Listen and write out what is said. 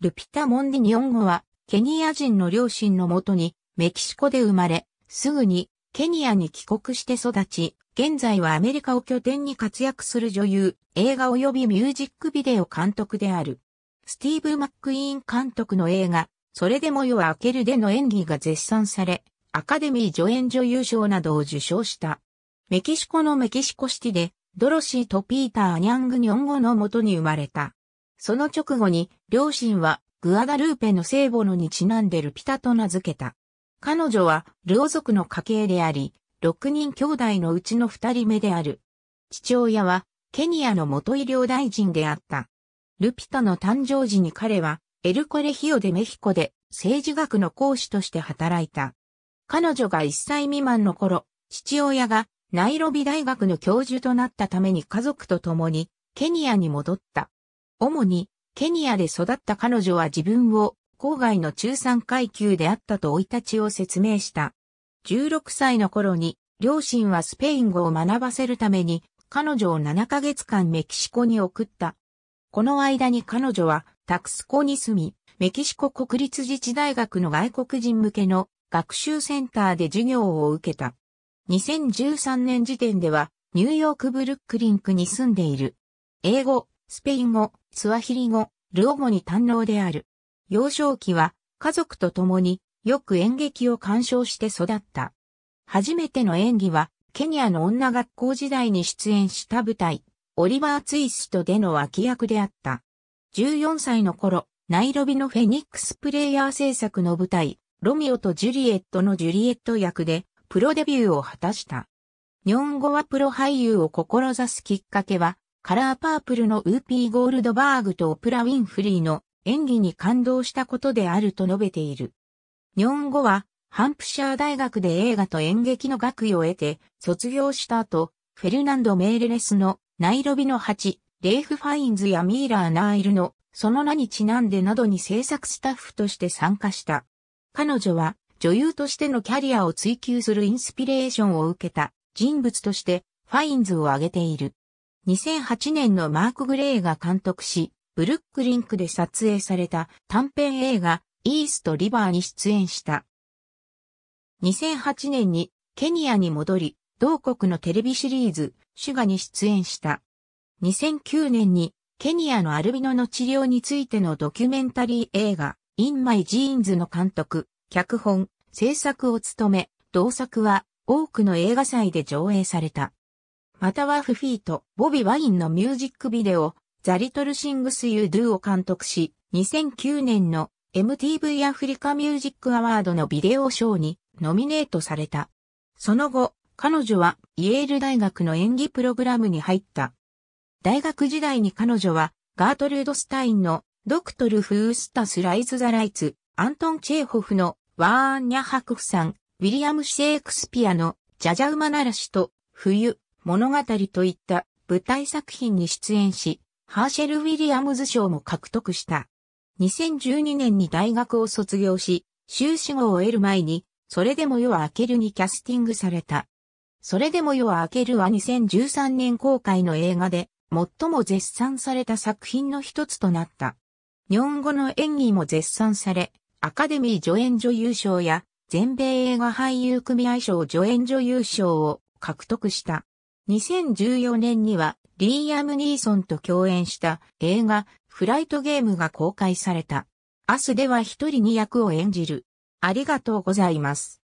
ルピタ・モンディニョンゴは、ケニア人の両親のもとに、メキシコで生まれ、すぐにケニアに帰国して育ち、現在はアメリカを拠点に活躍する女優、映画及びミュージックビデオ監督である。スティーブ・マックイーン監督の映画、それでも夜は明けるでの演技が絶賛され、アカデミー助演女優賞などを受賞した。メキシコのメキシコシティで、ドロシーとピーター・ニャング・ニョンゴのもとに生まれた。その直後に、両親は、グアダルーペの聖母のにちなんでルピタと名付けた。彼女は、ルオ族の家系であり、6人兄弟のうちの2人目である。父親は、ケニアの元医療大臣であった。ルピタの誕生時に彼は、エルコレヒオでメヒコで政治学の講師として働いた。彼女が1歳未満の頃、父親がナイロビ大学の教授となったために家族と共にケニアに戻った。主にケニアで育った彼女は自分を郊外の中産階級であったと生い立ちを説明した。16歳の頃に両親はスペイン語を学ばせるために彼女を7ヶ月間メキシコに送った。この間に彼女はタクスコに住み、メキシコ国立自治大学の外国人向けの学習センターで授業を受けた。2013年時点ではニューヨークブルックリンクに住んでいる。英語、スペイン語、スワヒリ語、ルオ語に堪能である。幼少期は家族と共によく演劇を鑑賞して育った。初めての演技はケニアの女学校時代に出演した舞台、オリバー・ツイストでの脇役であった。14歳の頃、ナイロビのフェニックスプレイヤー制作の舞台、ロミオとジュリエットのジュリエット役でプロデビューを果たした。ニョンゴはプロ俳優を志すきっかけは、カラーパープルのウーピー・ゴールドバーグとオプラ・ウィンフリーの演技に感動したことであると述べている。ニョンゴは、ハンプシャー大学で映画と演劇の学位を得て、卒業した後、フェルナンド・メールレスのナイロビの蜂、レイフ・ファインズやミーラー・ナーイルのその名にちなんでなどに制作スタッフとして参加した。彼女は女優としてのキャリアを追求するインスピレーションを受けた人物としてファインズを挙げている。2008年のマーク・グレイが監督し、ブルックリンで撮影された短編映画イーストリバーに出演した。2008年にケニアに戻り、同国のテレビシリーズ、シュガに出演した。2009年にケニアのアルビノの治療についてのドキュメンタリー映画、 In My Genes の監督、脚本、制作を務め、同作は多くの映画祭で上映された。またはフフィーとボビ・ワインのミュージックビデオ、ザ・リトル・シングス・ユー・ドゥを監督し、2009年の MTV アフリカミュージックアワードのビデオ賞にノミネートされた。その後、彼女はイェール大学の演技プログラムに入った。大学時代に彼女はガートルード・スタインのドクトル・フースタス・ライズ・ザ・ライツ、アントン・チェーホフのワーンニャ・ハクフさん、ウィリアム・シェイクスピアのジャジャウマナラシと冬、物語といった舞台作品に出演し、ハーシェル・ウィリアムズ賞も獲得した。2012年に大学を卒業し、修士号を得る前に、それでも夜は明けるにキャスティングされた。それでも夜は明けるは2013年公開の映画で、最も絶賛された作品の一つとなった。日本語の演技も絶賛され、アカデミー助演女優賞や全米映画俳優組合賞助演女優賞を獲得した。2014年にはリーアム・ニーソンと共演した映画フライトゲームが公開された。明日では一人に役を演じる。ありがとうございます。